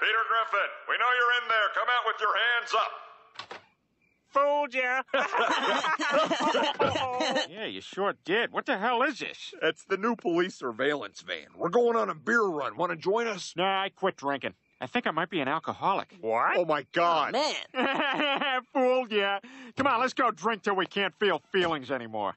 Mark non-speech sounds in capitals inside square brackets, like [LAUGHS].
Peter Griffin, we know you're in there. Come out with your hands up. Fooled ya. [LAUGHS] [LAUGHS] Yeah, you sure did. What the hell is this? It's the new police surveillance van. We're going on a beer run. Want to join us? Nah, I quit drinking. I think I might be an alcoholic. what? Oh my God. Oh, man. [LAUGHS] Fooled ya. Come on, let's go drink till we can't feel feelings anymore.